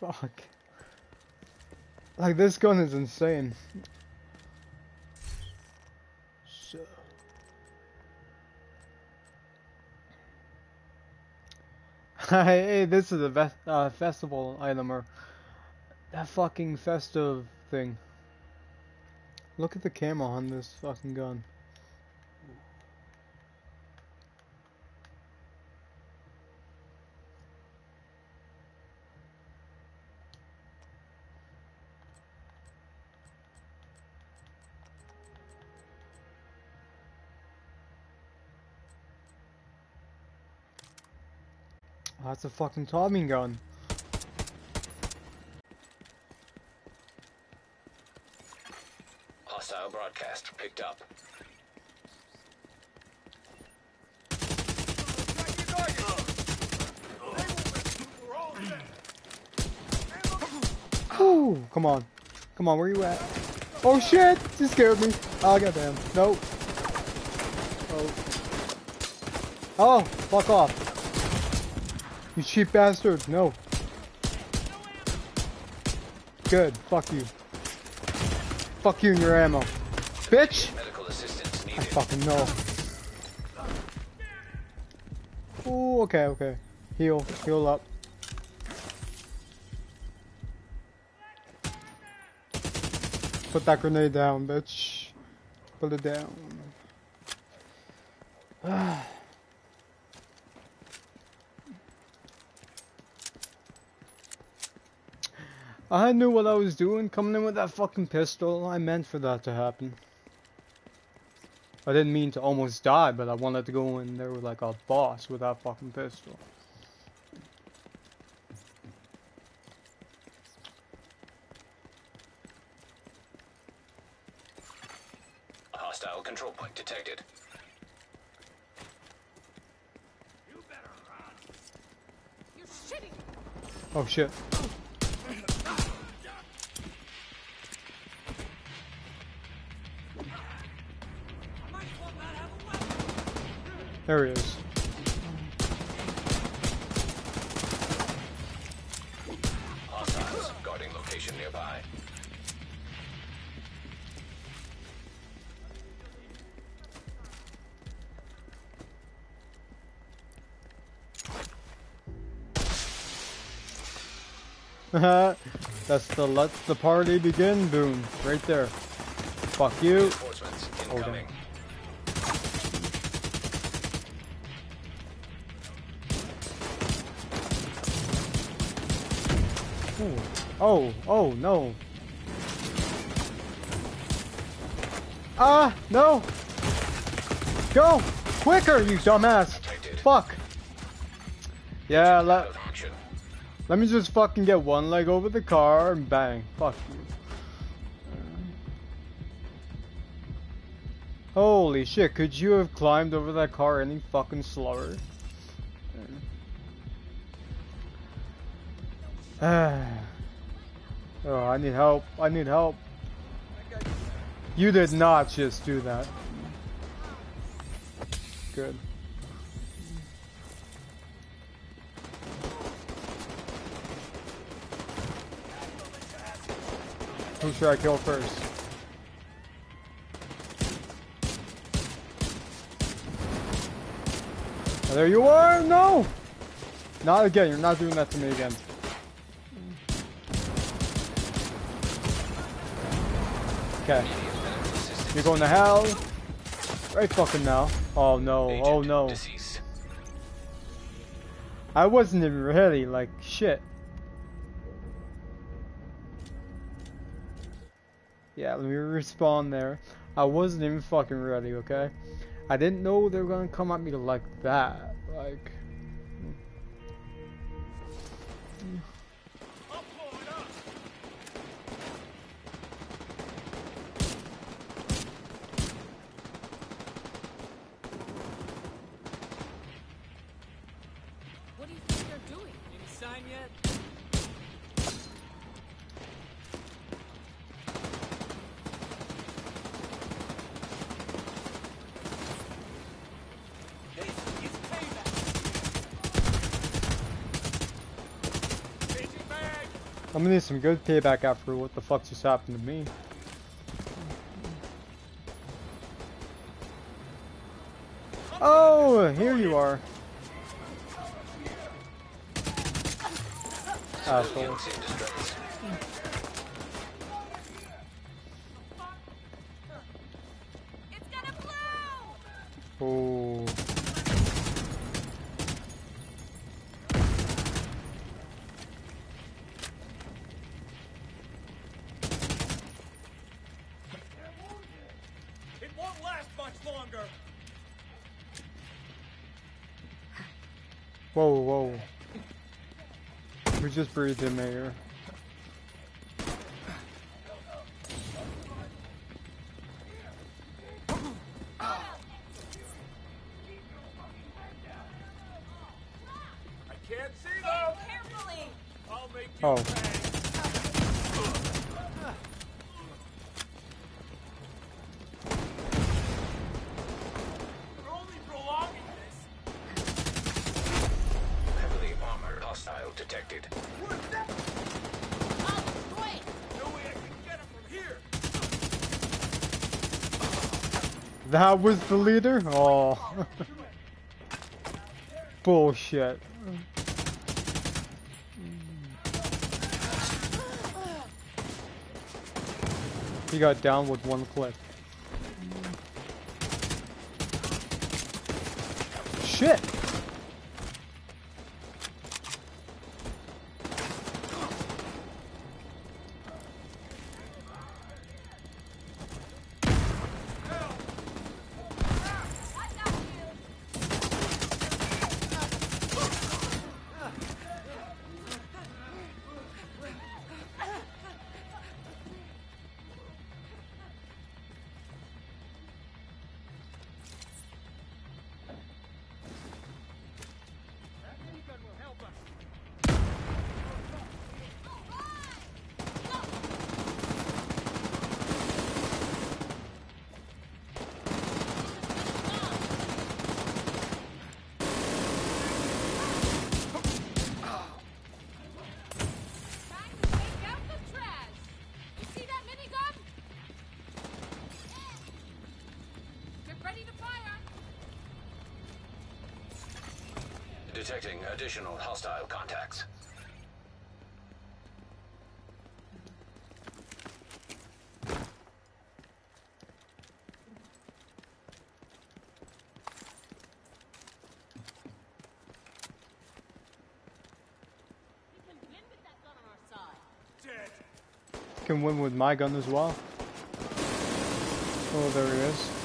Fuck. Like, this gun is insane. So. hey, this is a uh, festival item, or that fucking festive thing. Look at the camera on this fucking gun. Oh, that's a fucking Tommy gun. Hostile broadcast picked up. Ooh, come on. Come on, where you at? Oh shit! You scared me. Oh, goddamn. Nope. Oh. Oh, fuck off. You cheap bastard. No. Good. Fuck you. Fuck you and your ammo. Bitch! I fucking know. Ooh, okay, okay. Heal. Heal up. Put that grenade down, bitch. Put it down. I knew what I was doing coming in with that fucking pistol. I meant for that to happen. I didn't mean to almost die, but I wanted to go in there with like a boss with that fucking pistol. Hostile control point detected. You're shitting. Oh shit. There he is. Hostiles guarding location nearby. That's the let the party begin boom. Right there. Fuck you. Oh. Ooh. Oh, oh no. Ah, no. Go! Quicker, you dumbass! Fuck! Yeah, let, let me just fucking get one leg over the car and bang. Fuck you. Holy shit, could you have climbed over that car any fucking slower? oh, I need help. I need help. You did not just do that. Good. Who should I kill first? There you are! No! Not again, you're not doing that to me again. Okay. You're going to hell. Right fucking now. Oh no, oh no. I wasn't even ready, like shit. Yeah, let me respawn there. I wasn't even fucking ready, okay? I didn't know they were gonna come at me like that. Like I'm gonna need some good payback after what the fuck just happened to me. Oh, here you are. Asshole. Whoa, whoa. We just breathed in there. That was the leader? Oh. Bullshit. He got down with one click. Shit! Detecting additional hostile contacts. We can win with that gun on our side. Dead. Can win with my gun as well. Oh, there he is.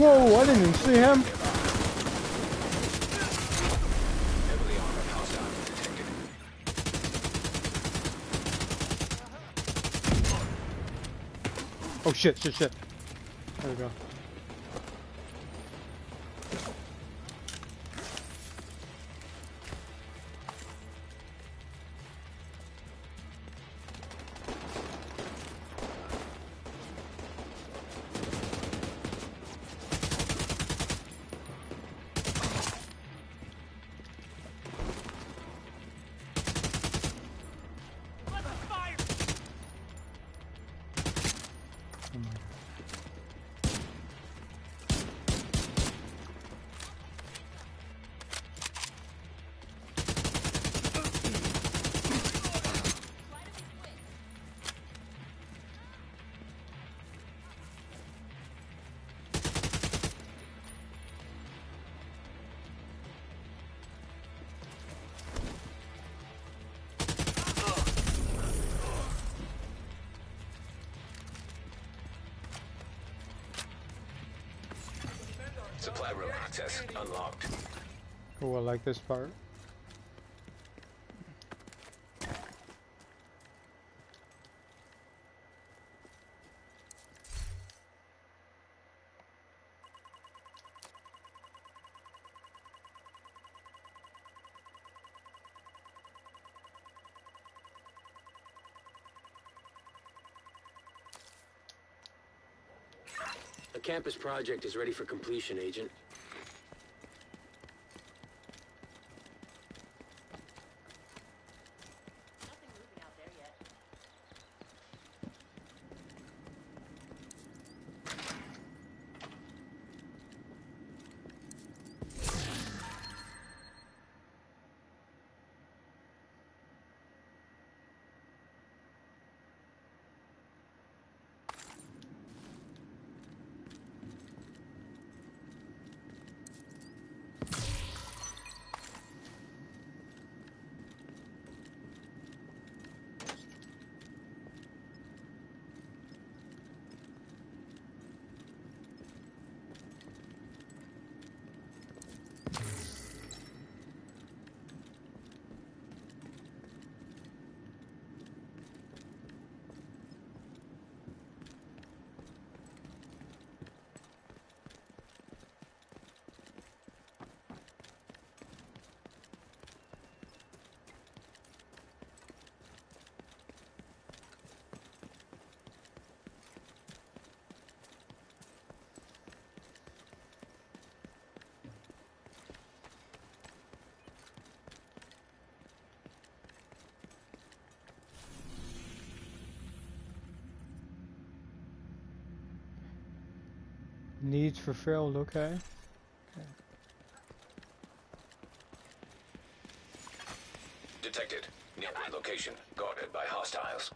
Whoa, I didn't even see him. Oh shit, shit, shit. There we go. Supply room access unlocked. Oh, I like this part. Campus project is ready for completion, Agent. Needs fulfilled, okay. Detected. Nearby location. Guarded by hostiles.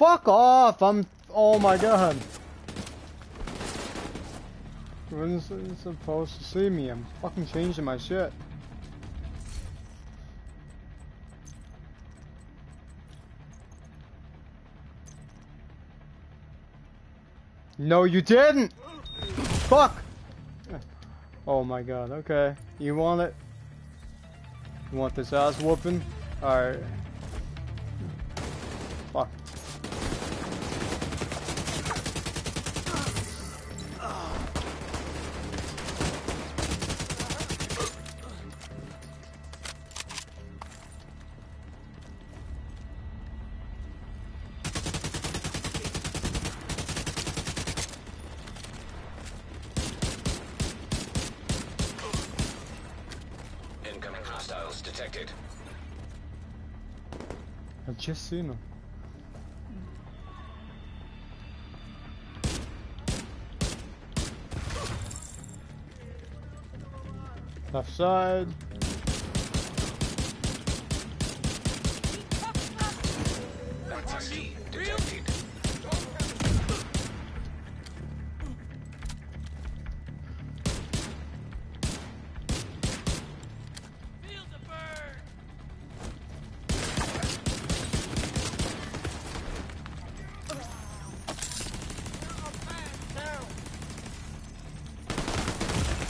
Fuck off! I'm. Oh my god. Wasn't supposed to see me. I'm fucking changing my shit. No, you didn't! Fuck! Oh my god, okay. You want it? You want this ass whooping? Alright. Fuck. Seen him. Left side.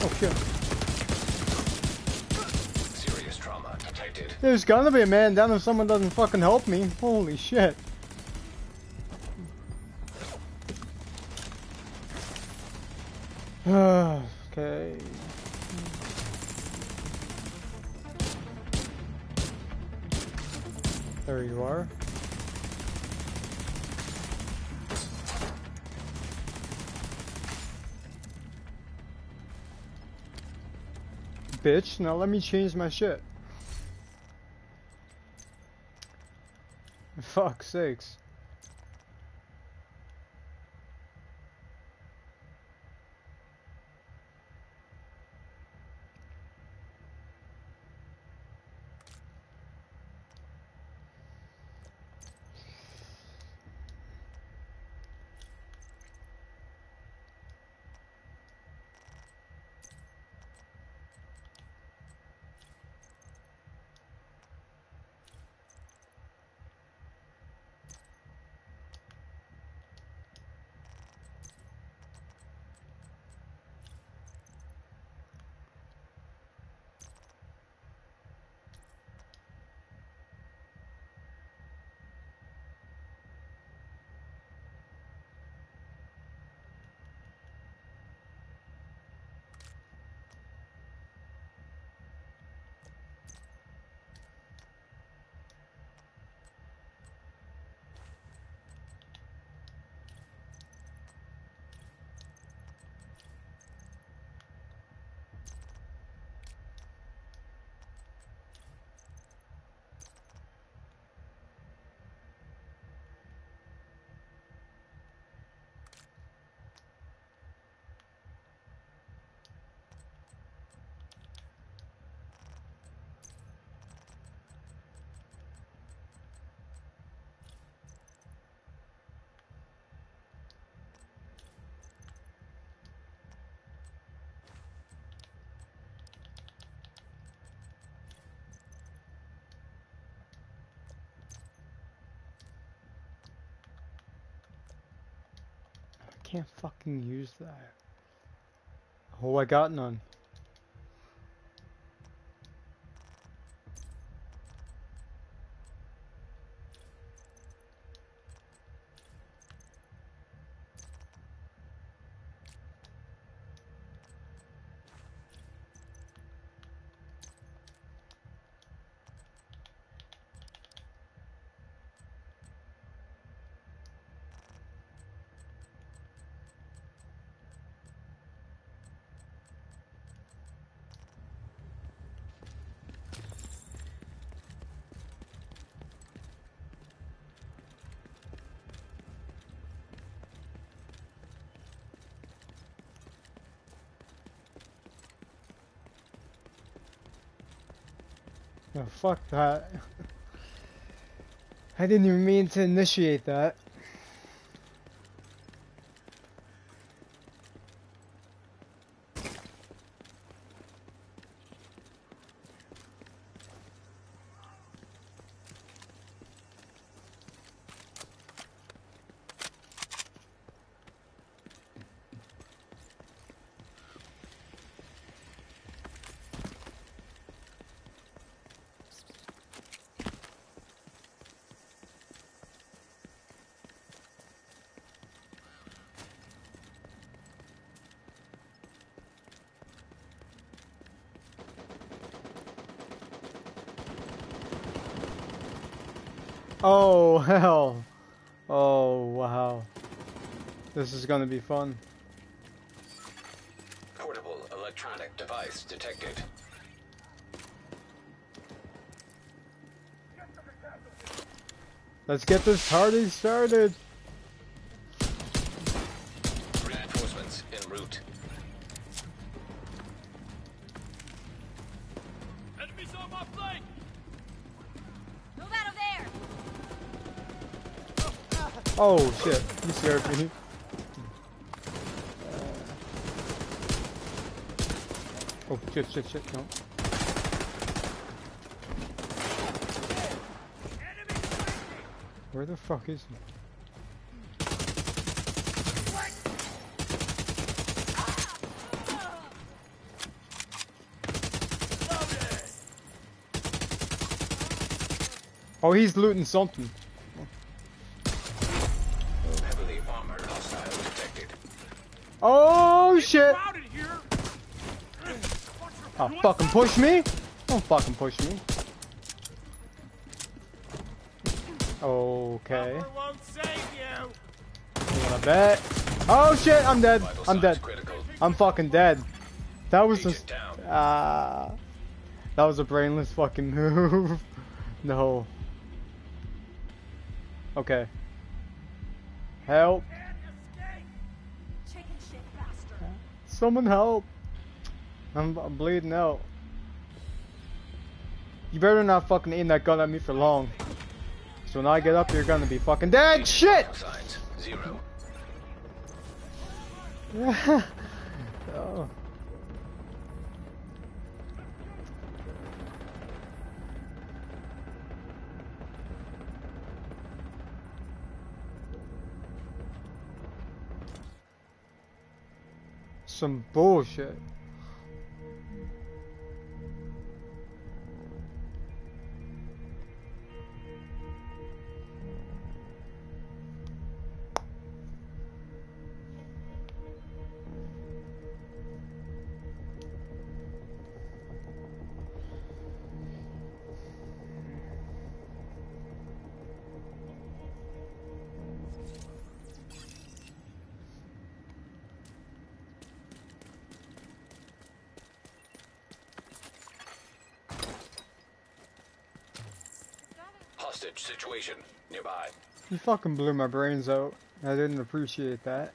Oh shit. Serious trauma detected. There's gonna be a man down if someone doesn't fucking help me. Holy shit. Bitch. Now let me change my shit. Fuck sakes. Can't fucking use that. Oh, I got none. Oh, fuck that. I didn't even mean to initiate that. Oh, hell. Oh, wow. This is gonna be fun. Portable electronic device detected. Let's get this party started. Oh, shit. You scared me. Oh, shit, shit, shit. No. Where the fuck is he? Oh, he's looting something. Heavily armored hostile detected. Oh shit! Crowded here! Oh, fucking push me! Don't fucking push me. Okay. Cover won't save you! You wanna bet? Oh shit! I'm dead. I'm dead. I'm fucking dead. That was Agent just down. Ah, that was a brainless fucking move. no. Okay. Help! Chicken shit faster. Someone help! I'm, I'm bleeding out. You better not fucking aim that gun at me for long. So when I get up, you're gonna be fucking dead. Shit! Zero. oh. Some bullshit. Hostage situation nearby. You fucking blew my brains out. I didn't appreciate that.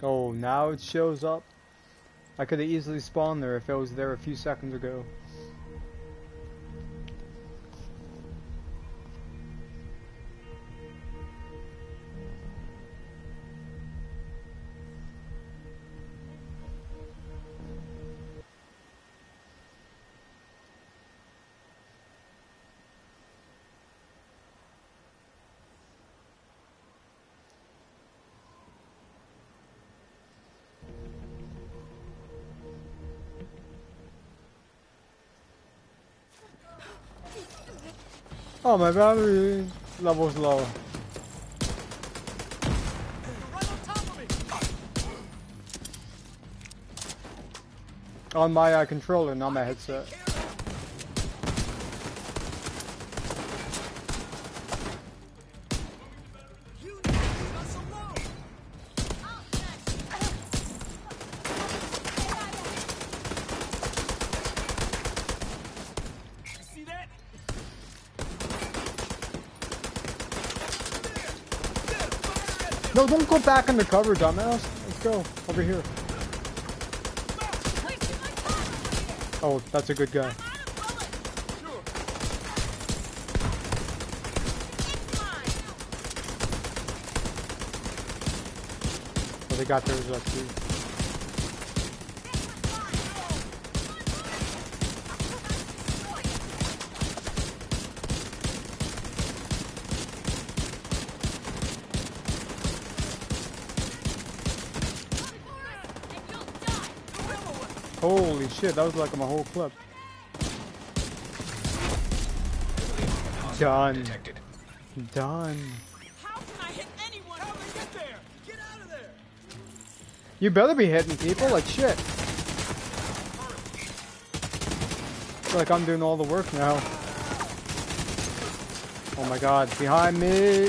Oh, now it shows up. I could have easily spawned there if it was there a few seconds ago. Oh, my battery level's low. On! On my uh, controller, not my headset. No, don't go back under cover, dumbass. Let's go. Over here. Oh, that's a good guy. Oh, they got theirs up too. Holy shit, that was like my whole clip. Done. Detected. Done. How can I hit anyone? How they get there? Get out of there! You better be hitting people like shit. Feel like I'm doing all the work now. Oh my god, behind me!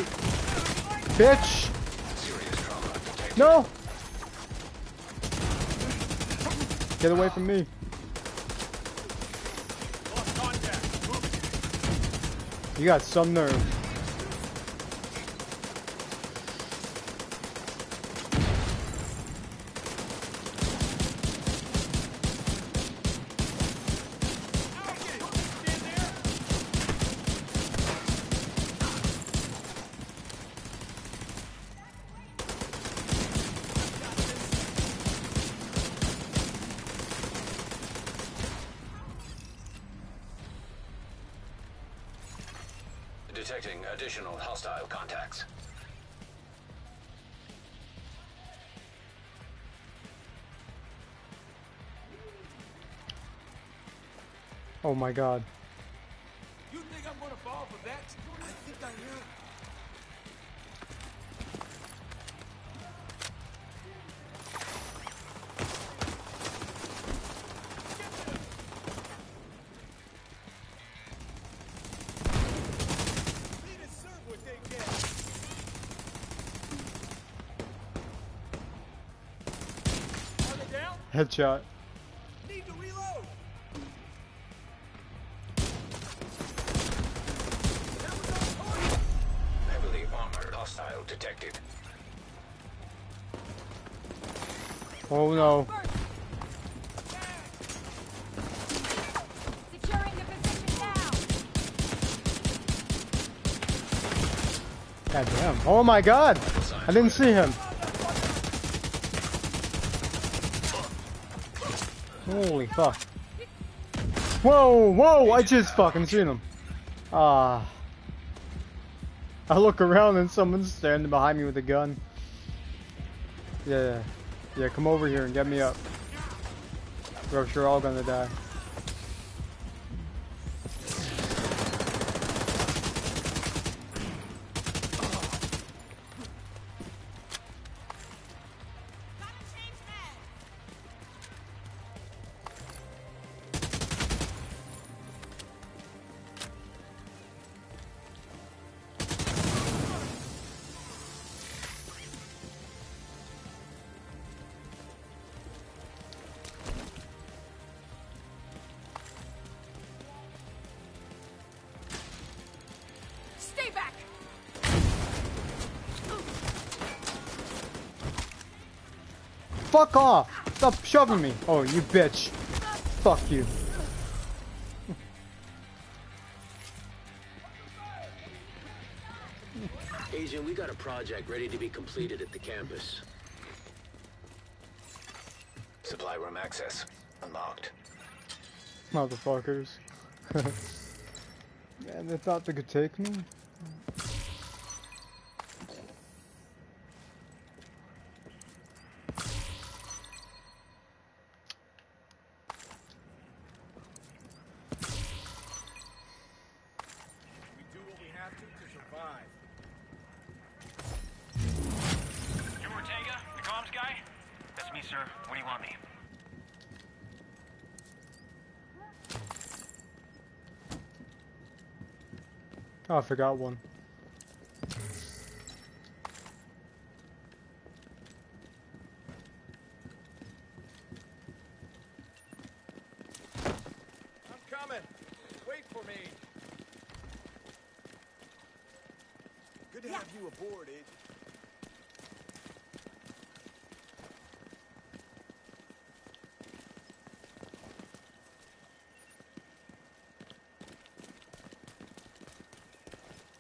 Bitch! Serious trauma detected. No! Get away from me. You got some nerve. Oh my god. You think I'm gonna fall for that? I think I am. Headshot. Oh my god! I didn't see him. Holy fuck. Whoa, whoa, I just fucking seen him. Ah. I look around and someone's standing behind me with a gun. Yeah, yeah, yeah come over here and get me up. Else you're all gonna die. Fuck off! Stop shoving me! Oh, you bitch. Fuck you. Agent, we got a project ready to be completed at the campus. Supply room access unlocked. Motherfuckers. Man, they thought they could take me? Oh, I forgot one. I'm coming. Wait for me. Good to have you aboard, Agent.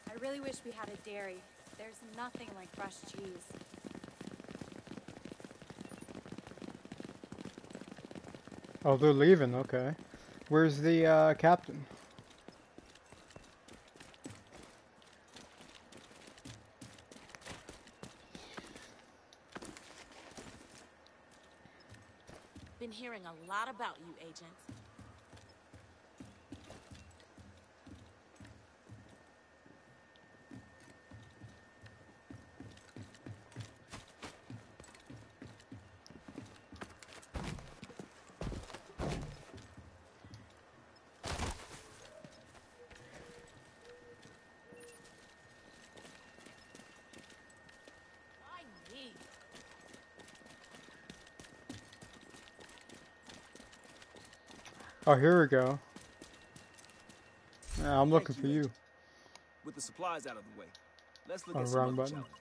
I really wish we had a dairy. There's nothing like fresh cheese. Oh, they're leaving, okay. Where's the, uh, captain? Been hearing a lot about you, Agent. I need. Oh, here we go. Yeah, I'm looking for you. With the supplies out of the way, let's look Oh, at some button. challenges.